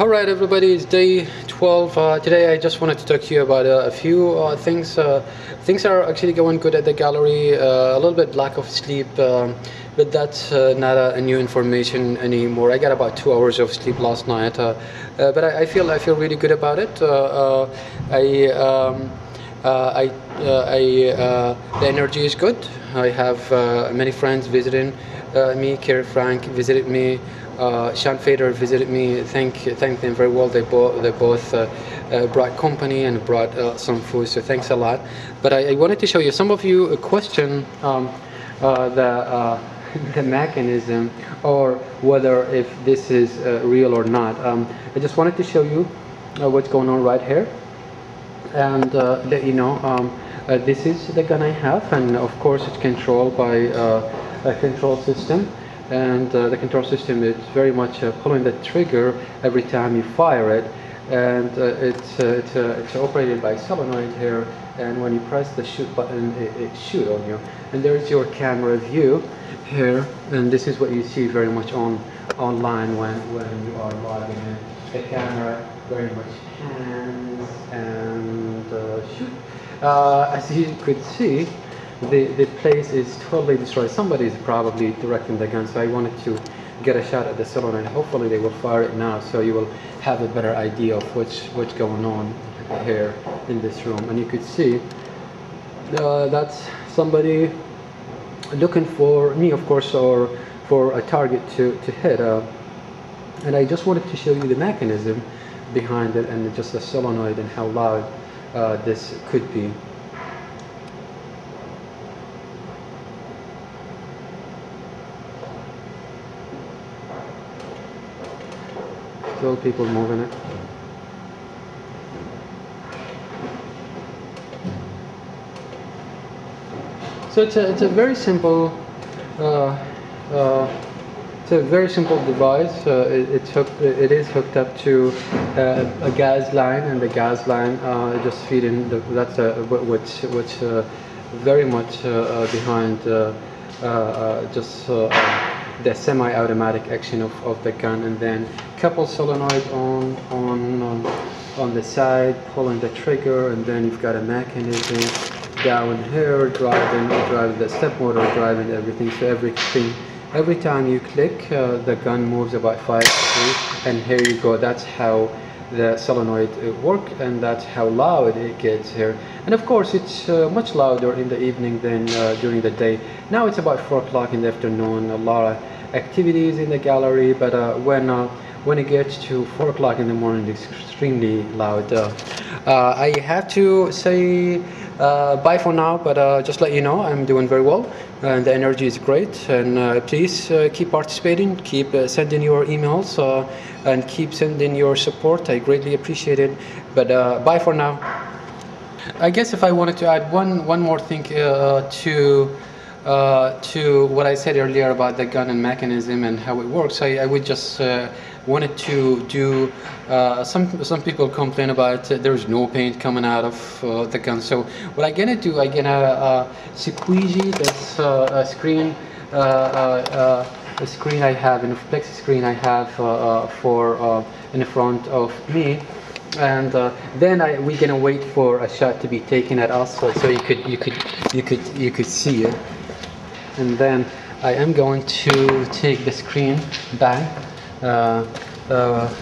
all right, everybody, it's day 12. Uh, today, I just wanted to talk to you about uh, a few uh, things. Uh, things are actually going good at the gallery. Uh, a little bit lack of sleep, um, but that's uh, not a, a new information anymore. I got about two hours of sleep last night, but I, I, feel I feel really good about it. I. Um, I, I the energy is good. I have many friends visiting me. Kerry Frank visited me uh, Sean Fader visited me. Thank thank them very well. They both they both uh, uh, brought company and brought uh, some food. So thanks a lot. But I, I, wanted to show you. Some of you a question um, uh, the uh, the mechanism or whether if this is real or not. Um, I just wanted to show you what's going on right here, and let you know. Um, this is the gun I have, and of course it's controlled by a control system and uh, the control system is very much uh, pulling the trigger every time you fire it. And uh, it's, uh, it's, uh, it's operated by solenoid here and when you press the shoot button it, it on you. And there's your camera view here and this is what you see very much on online when, when you are logging in the camera. Very much hands and shoot. As you could see the, the place is totally destroyed. Somebody is probably directing the gun, so I wanted to get a shot at the cylinder. Hopefully they will fire it now, so you will have a better idea of what's, what's going on here in this room. And you could see uh, that's somebody looking for me, of course, or for a target to, to hit. Uh, and I just wanted to show you the mechanism behind it and just the solenoid and how loud uh, this could be. Still people moving it. So it's a, it's a very simple uh, uh, it's a very simple device. Uh, it, it's hooked, it is hooked up to uh, a gas line, and the gas line uh, just feeding. The, that's uh, what's what's very much behind just the semi-automatic action of, of the gun and then couple solenoid on on um, on the side pulling the trigger and then you've got a mechanism down here driving driving the step motor driving everything. So everything every time you click uh, the gun moves about five degrees and here you go. That's how the solenoid uh, work and that's how loud it gets here. And of course it's uh, much louder in the evening than uh, during the day. Now it's about four o'clock in the afternoon. A lot of activities in the gallery but uh, when uh, when it gets to four o'clock in the morning it's extremely loud uh, I have to say uh, bye for now, but uh, just let you know I'm doing very well and the energy is great. And uh, please keep participating, keep sending your emails, and keep sending your support. I greatly appreciate it. But bye for now. I guess if I wanted to add one one more thing to uh, to what I said earlier about the gun and mechanism and how it works, I, I would just uh, wanted to do. Uh, some some people complain about uh, there's no paint coming out of uh, the gun. So what I'm gonna do, I'm gonna uh, squeegee this uh, screen. Uh, the screen I have, in the plexi screen I have for in front of me, and then I, we're gonna wait for a shot to be taken at us, so, so you could you could you could you could see it, and then I am going to take the screen back uh, uh,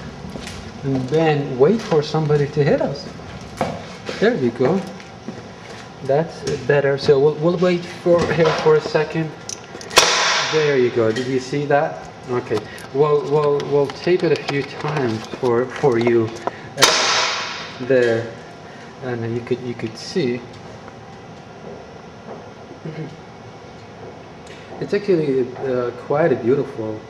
and then wait for somebody to hit us. There we go. That's better. So we'll, we'll wait for here for a second. There you go. Did you see that? Okay. We'll, we'll, we'll tape it a few times for, for you there. And you could, you could see. It's actually uh, quite beautiful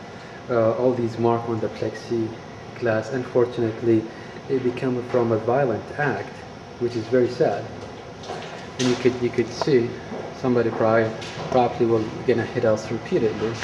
uh, all these mark on the plexiglass. Unfortunately, it became from a violent act, which is very sad. And you could you could see somebody probably probably will gonna hit us repeatedly.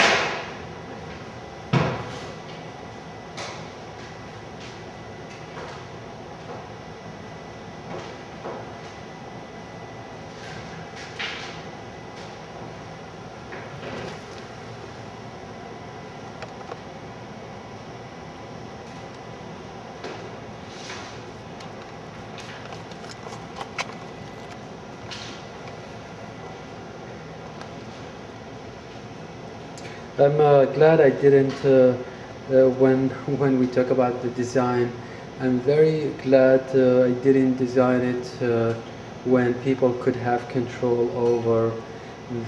I'm uh, glad I didn't uh, uh, when when we talk about the design. I'm very glad uh, I didn't design it uh, when people could have control over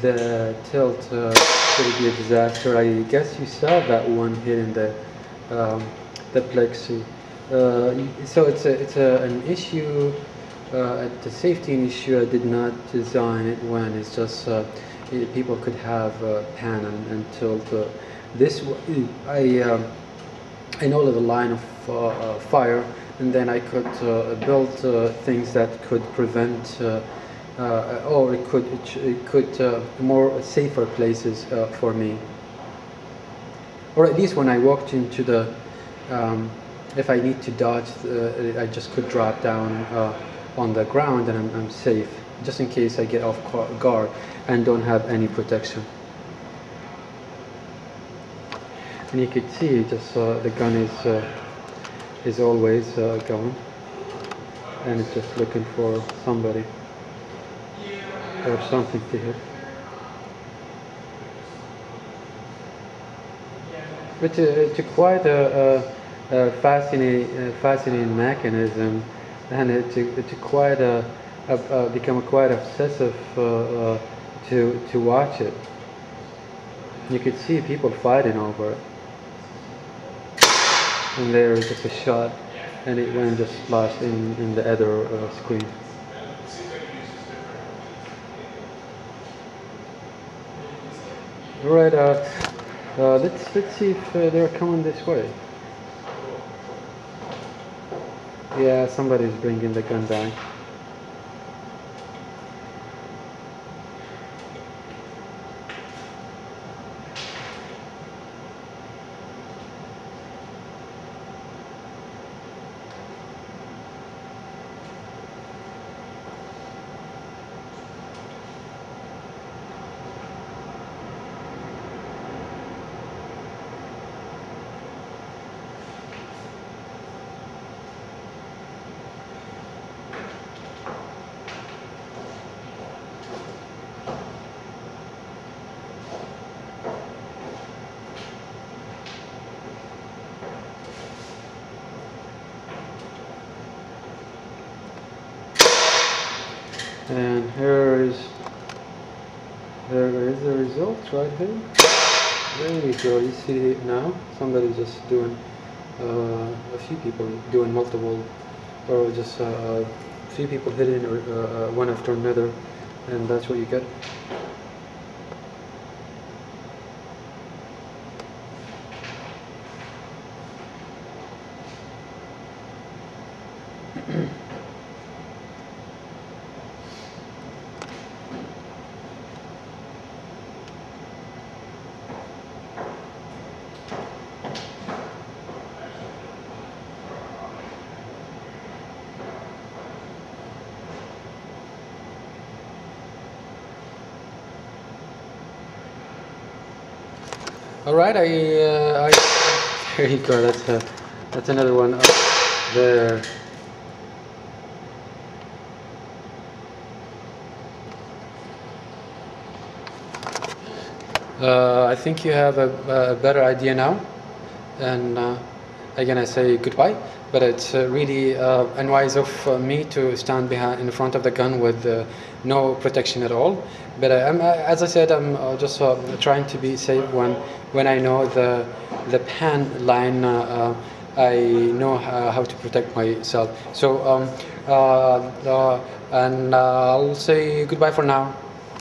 the tilt. Uh, could be a disaster. I guess you saw that one hitting the um, the plexi. so it's a it's a, an issue. Uh, the safety issue, I did not design it when it's just uh, people could have uh, pan and, and tilt. this I um, I know the line of uh, uh, fire, and then I could uh, build things that could prevent. or it could it, it could more safer places for me or at least when I walked into the um, if I need to dodge uh, I just could drop down uh, on the ground and I'm, I'm, safe just in case I get off guard and don't have any protection. And you could see just uh, the gun is uh, is always uh, going and it's just looking for somebody or something to hit. It's a, it's quite a, a, a fascinating fascinating mechanism. And it's it's quite a, a, become quite obsessive uh, uh, to to watch it you could see people fighting over it and there was just a shot and it went just lost in, in the other uh, screen. Alright, uh, uh, let's, let's see if uh, they're coming this way. Yeah, somebody's bringing the gun back. and here is there is the results right here. There you go. You see now? Somebody just doing uh, a few people doing multiple or just uh, a few people hitting uh, uh, one after another and that's what you get All right, I, uh, I there you go. That's a, that's another one up there. Uh, I think you have a, a, better idea now, and uh, again I say goodbye. But it's uh, really uh, unwise of uh, me to stand behind in front of the gun with uh, no protection at all. But uh, I'm, uh, as I said, I'm just trying to be safe when when I know the the pan line. I know how to protect myself. So, um, and I'll say goodbye for now.